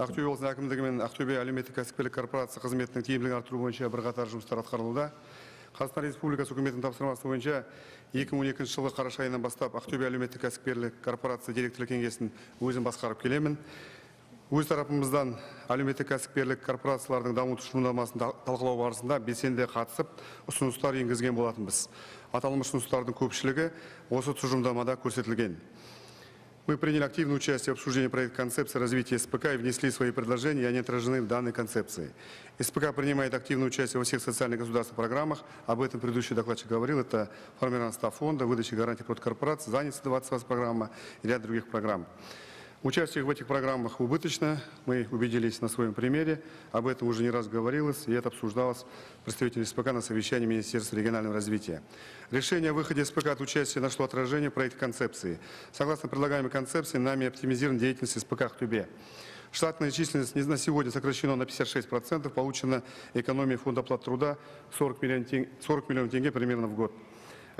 ақтөбе облысының әкімдігі мен ақтөбе әлеуметтік кәсіпкерлік корпорация қызметінің тиімділігін арттыру бойынша бірқатар жұмыстар атқарылуда. Қазақстан республикасы үкіметінің тапсырмасы бойынша 2012 жылы қараша айынан бастап ақтөбе әлеуметтік кәсіпкерлік корпорация директорлық кеңесін өзім басқарып келемін. Өз тарапымыздан әлеуметтік кәсіпкерлік корпорациялардың даму тұжырымдамасын та- талқылау барысында белсенді қатысып ұсыныстар енгізген болатынбыз. Аталмыш ұсыныстардың көпшілігі осы тұжырымдамада көрсетілген. Мы приняли активное участие в обсуждении проекта концепции развития СПК и внесли свои предложения, и они отражены в данной концепции. СПК принимает активное участие во всех социальных государственных программах. Об этом предыдущий докладчик говорил. Это формирование став фонда, выдача гарантий против корпораций, занятость 20 программа и ряд других программ. Участие в этих программах убыточно. Мы убедились на своем примере. Об этом уже не раз говорилось, и это обсуждалось представителями СПК на совещании Министерства регионального развития. Решение о выходе СПК от участия нашло отражение в проекте концепции. Согласно предлагаемой концепции, нами оптимизирована деятельность СПК Ахтубе. Штатная численность на сегодня сокращена на 56%, получена экономия фонда оплаты труда 40 миллионов тенге, 40 миллионов тенге примерно в год.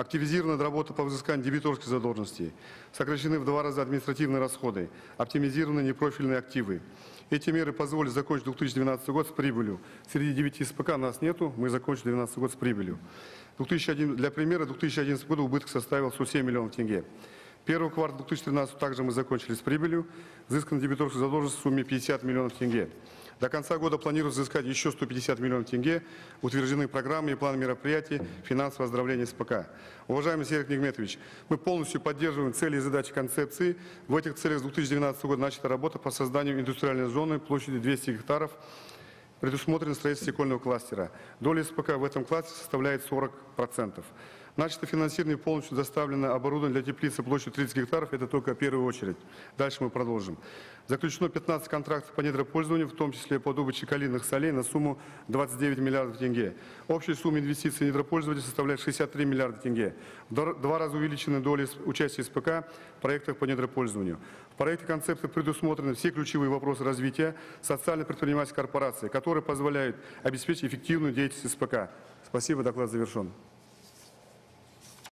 Активизирована работа по взысканию дебиторских задолженностей. Сокращены в два раза административные расходы. Оптимизированы непрофильные активы. Эти меры позволят закончить 2012 год с прибылью. Среди 9 СПК нас нету, мы закончим 2012 год с прибылью. 2001 для примера, 2011 года убыток составил 107 миллионов тенге. Первый квартал 2013 также мы закончили с прибылью. Взыскана дебиторская задолженность в сумме 50 миллионов тенге. До конца года планируется взыскать еще 150 миллионов тенге. Утверждены программы и план мероприятий финансового оздоровления СПК. Уважаемый Сергей Нигметович, мы полностью поддерживаем цели и задачи концепции. В этих целях с 2012 года начата работа по созданию индустриальной зоны площадью 200 гектаров предусмотрено строительство стекольного кластера. Доля СПК в этом кластере составляет 40%. Начато финансирование полностью заставлено оборудование для теплицы площадью 30 гектаров, это только первая очередь. Дальше мы продолжим. Заключено 15 контрактов по недропользованию, в том числе по добыче калийных солей на сумму 29 миллиардов тенге. Общая сумма инвестиций недропользователей составляет 63 миллиарда тенге. В два- раза увеличены доли участия СПК в проектах по недропользованию. В проекте концепции предусмотрены все ключевые вопросы развития социально-предпринимательской корпорации, которые позволяют обеспечить эффективную деятельность СПК. Спасибо, доклад завершен.